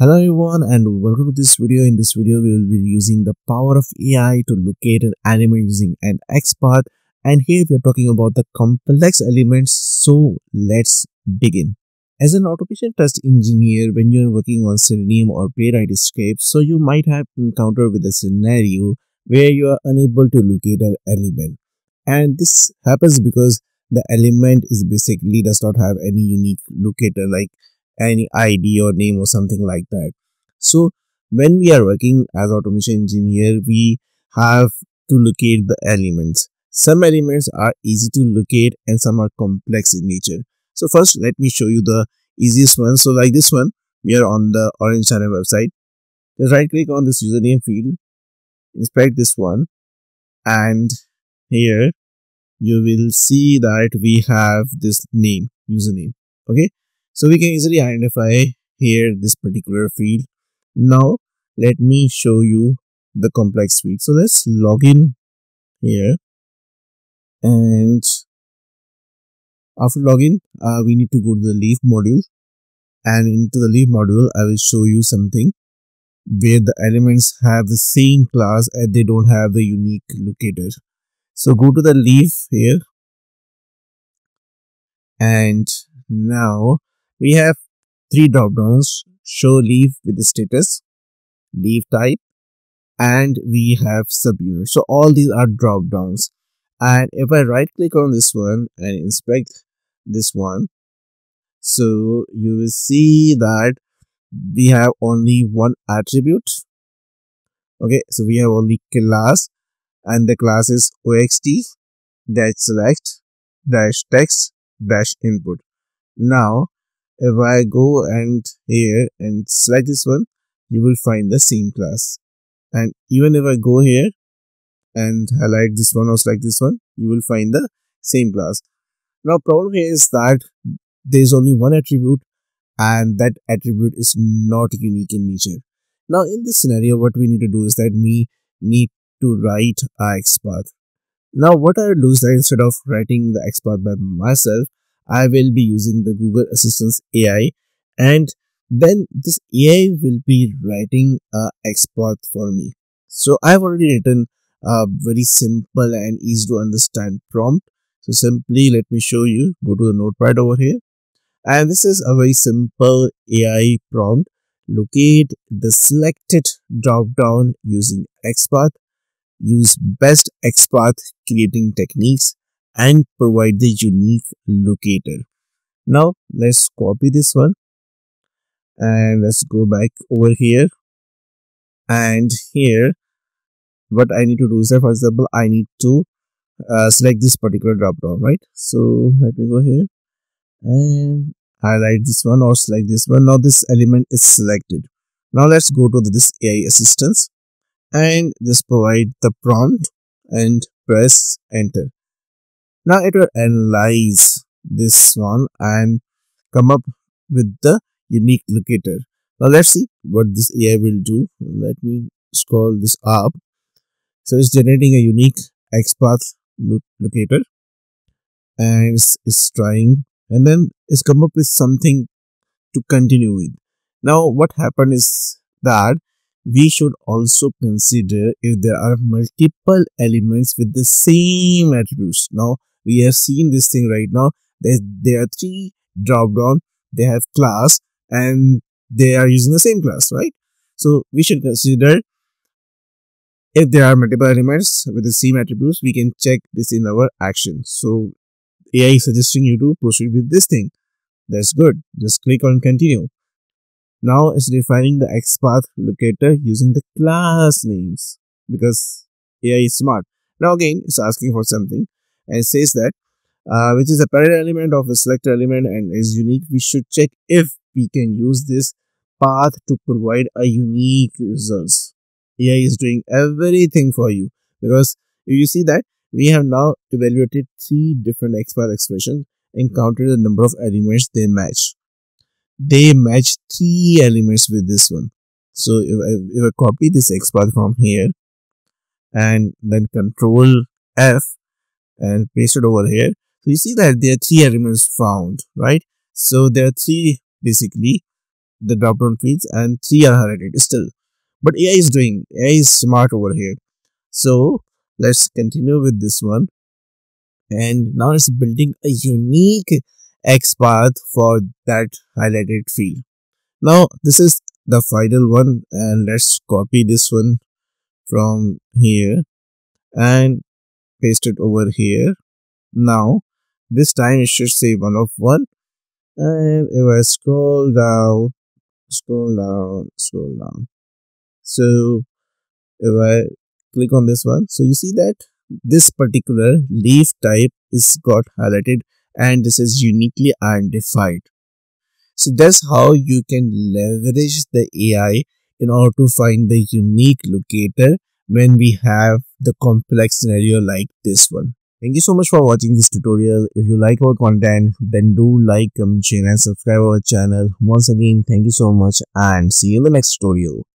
Hello everyone and welcome to this video. In this video, we will be using the power of AI to locate an element using an XPath and here we are talking about the complex elements. So let's begin. As an automation test engineer, when you're working on Selenium or Playwright scripts, so you might have encountered with a scenario where you are unable to locate an element. And this happens because the element is basically does not have any unique locator like any ID or name or something like that. So when we are working as automation engineer, we have to locate the elements. Some elements are easy to locate and some are complex in nature. So first, let me show you the easiest one. So like this one, we are on the OrangeHRM website. Just right click on this username field, inspect this one, and here you will see that we have this name, username. Okay, so we can easily identify here this particular field. Now let me show you the complex field. So let's log in here and after login uh, we need to go to the leaf module and into the leaf module I will show you something where the elements have the same class and they don't have the unique locator. So go to the leaf here and now we have three drop downs show leaf with the status, leaf type, and we have subunit. So all these are drop downs. And if I right click on this one and inspect this one, so you will see that we have only one attribute. Okay, so we have only class and the class is oxd dash select dash text dash input. Now if I go and here and select this one, you will find the same class. And even if I go here and highlight this one or select this one, you will find the same class. Now problem here is that there is only one attribute and that attribute is not unique in nature. Now in this scenario, what we need to do is that we need to write XPath. Now what I will do is that instead of writing the XPath by myself, I will be using the Google Assistant AI and then this AI will be writing a XPath for me. So I've already written a very simple and easy to understand prompt. So simply let me show you. Go to the notepad over here. And this is a very simple AI prompt. Locate the selected drop down using XPath. Use best XPath creating techniques and provide the unique locator. Now let's copy this one. And let's go back over here. And here what I need to do is that for example I need to uh, select this particular drop down right? So let me go here and highlight this one or select this one. Now this element is selected. Now let's go to this AI assistance and just provide the prompt and press enter now it will analyze this one and come up with the unique locator. Now let's see what this AI will do. Let me scroll this up. So it's generating a unique XPath locator and it's, it's trying and then it's come up with something to continue with. Now what happened is that we should also consider if there are multiple elements with the same attributes. Now we have seen this thing right now there, there are three drop down they have class and they are using the same class right? So we should consider if there are multiple elements with the same attributes we can check this in our action. So ai is suggesting you to proceed with this thing. That's good. Just click on continue. Now it's defining the XPath locator using the class names because AI is smart. Now again, it's asking for something and says that uh, which is a parent element of a selector element and is unique. We should check if we can use this path to provide a unique results. AI is doing everything for you because if you see that we have now evaluated three different XPath expressions and counted the number of elements they match. They match three elements with this one. So if I, if I copy this XPath from here and then control F and paste it over here. So you see that there are three elements found, right? So there are three basically the drop down fields and three are highlighted still. But AI is doing, AI is smart over here. So let's continue with this one. And now it's building a unique XPath for that highlighted field. Now this is the final one and let's copy this one from here and paste it over here. Now this time it should say one of one. And if I scroll down scroll down scroll down. So if I click on this one so you see that this particular leaf type is got highlighted and this is uniquely identified. So that's how you can leverage the AI in order to find the unique locator when we have the complex scenario like this one Thank you so much for watching this tutorial. If you like our content, then do like, comment, share and subscribe our channel. Once again, thank you so much and see you in the next tutorial.